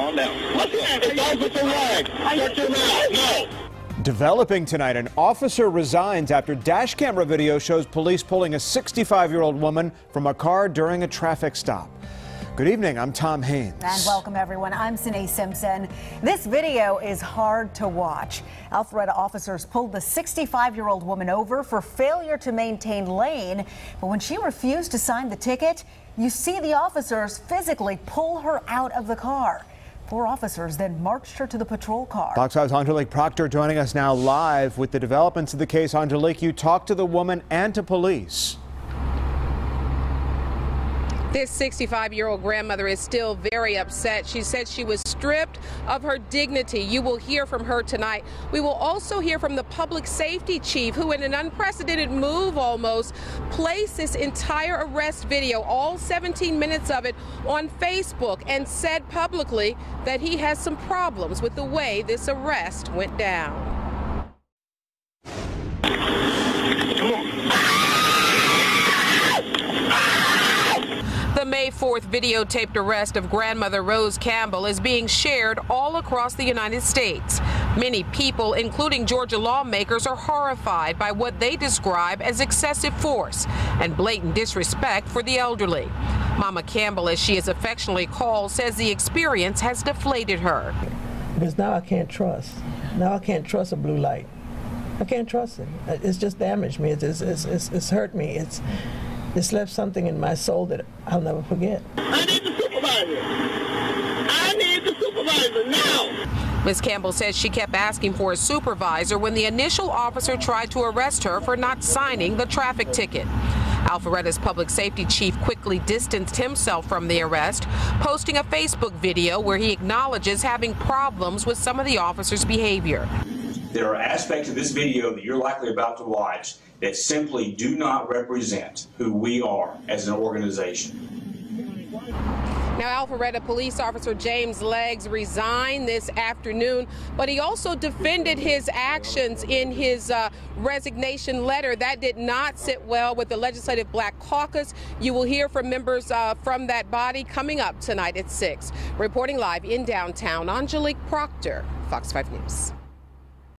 calm down. What's your name? It's Officer Rag. Shut your mouth. No. Developing tonight, an officer resigns after dash camera video shows police pulling a 65 year old woman from a car during a traffic stop. Good evening, I'm Tom Haines. And welcome everyone, I'm Cynne Simpson. This video is hard to watch. Alpharetta officers pulled the 65 year old woman over for failure to maintain lane, but when she refused to sign the ticket, you see the officers physically pull her out of the car. Four officers then marched her to the patrol car. Fox 5's Aungelique Proctor joining us now live with the developments of the case. Aungelique, you talked to the woman and to police. This 65 year old grandmother is still very upset. She said she was stripped of her dignity. You will hear from her tonight. We will also hear from the public safety chief, who, in an unprecedented move almost, placed this entire arrest video, all 17 minutes of it, on Facebook and said publicly that he has some problems with the way this arrest went down. Videotaped arrest of grandmother Rose Campbell is being shared all across the United States. Many people, including Georgia lawmakers, are horrified by what they describe as excessive force and blatant disrespect for the elderly. Mama Campbell, as she is affectionately called, says the experience has deflated her. Because now I can't trust. Now I can't trust a blue light. I can't trust it. It's just damaged me. It's, it's, it's, it's hurt me. It's it's left something in my soul that I'll never forget. I need the supervisor. I need the supervisor now. Ms. Campbell says she kept asking for a supervisor when the initial officer tried to arrest her for not signing the traffic ticket. Alpharetta's public safety chief quickly distanced himself from the arrest, posting a Facebook video where he acknowledges having problems with some of the officers' behavior. There are aspects of this video that you're likely about to watch that simply do not represent who we are as an organization. Now, Alpharetta police officer James Leggs resigned this afternoon, but he also defended his actions in his uh, resignation letter. That did not sit well with the Legislative Black Caucus. You will hear from members uh, from that body coming up tonight at 6. Reporting live in downtown, Aungelique Proctor, Fox 5 News.